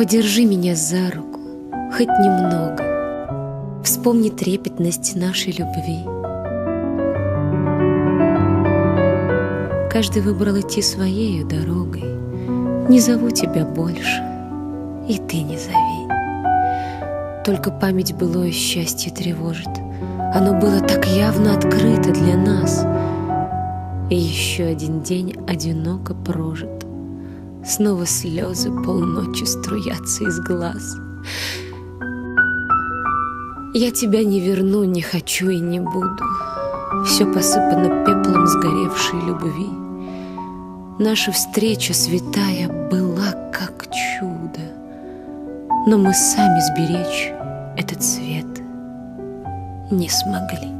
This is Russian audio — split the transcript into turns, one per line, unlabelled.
Подержи меня за руку, хоть немного. Вспомни трепетность нашей любви. Каждый выбрал идти своей дорогой. Не зову тебя больше, и ты не зови. Только память былое счастье тревожит. Оно было так явно открыто для нас. И еще один день одиноко прожит. Снова слезы полночи струятся из глаз. Я тебя не верну, не хочу и не буду. Все посыпано пеплом сгоревшей любви. Наша встреча святая была как чудо, Но мы сами сберечь этот свет не смогли.